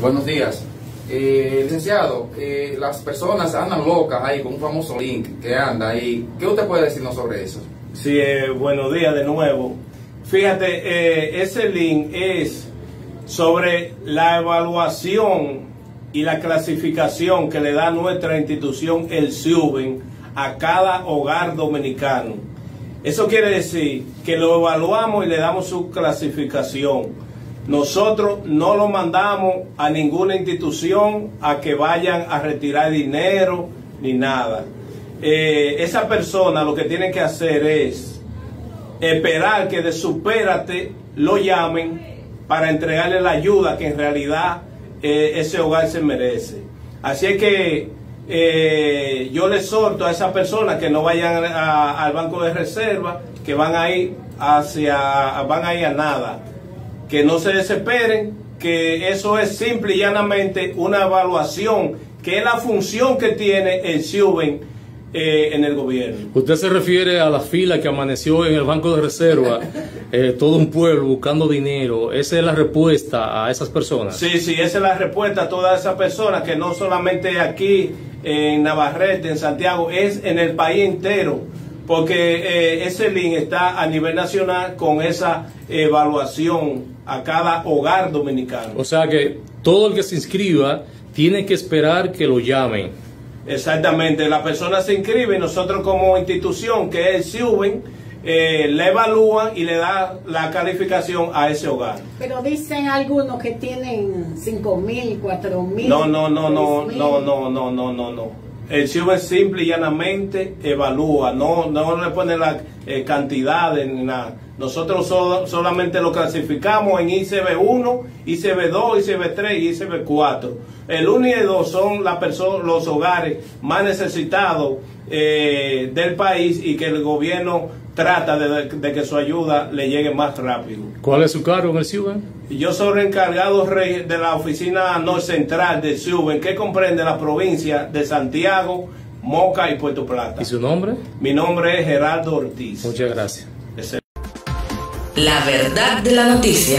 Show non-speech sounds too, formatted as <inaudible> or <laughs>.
Buenos días. Eh, licenciado, eh, las personas andan locas ahí con un famoso link que anda ahí. ¿Qué usted puede decirnos sobre eso? Sí, eh, buenos días de nuevo. Fíjate, eh, ese link es sobre la evaluación y la clasificación que le da nuestra institución, el SIUBEN, a cada hogar dominicano. Eso quiere decir que lo evaluamos y le damos su clasificación. Nosotros no lo mandamos a ninguna institución a que vayan a retirar dinero ni nada. Eh, esa persona lo que tiene que hacer es esperar que de supérate lo llamen para entregarle la ayuda que en realidad eh, ese hogar se merece. Así es que eh, yo le exhorto a esas personas que no vayan al banco de reserva, que van a ir hacia, van a ir a nada, que no se desesperen, que eso es simple y llanamente una evaluación, que es la función que tiene el SIUBEN eh, en el gobierno. Usted se refiere a la fila que amaneció en el Banco de Reserva, <laughs> eh, todo un pueblo buscando dinero. Esa es la respuesta a esas personas. Sí, sí, esa es la respuesta a todas esas personas que no solamente aquí en Navarrete, en Santiago, es en el país entero, porque eh, ese link está a nivel nacional con esa evaluación a cada hogar dominicano. O sea que todo el que se inscriba tiene que esperar que lo llamen. Exactamente, la persona se inscribe y nosotros como institución, que es el SIUBEN, eh, le evalúan y le da la calificación a ese hogar. Pero dicen algunos que tienen 5 mil, 4 mil. No, no, no, no, no, no, no, no, no, no. El SIUBEN simple y llanamente evalúa, no, no le pone la eh, cantidad ni nada. Nosotros so- solamente lo clasificamos en ICB1, ICB2, ICB3 y ICB4. El 1 y el 2 son la los hogares más necesitados eh, del país y que el gobierno trata de, de que su ayuda le llegue más rápido. ¿Cuál es su cargo en el CIUBEN? Yo soy el encargado de la oficina no central del SUBEN, que comprende la provincia de Santiago, Moca y Puerto Plata. ¿Y su nombre? Mi nombre es Gerardo Ortiz. Muchas gracias. La verdad de la noticia.